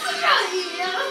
自上瘾了。